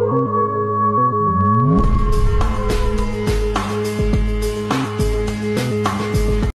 you.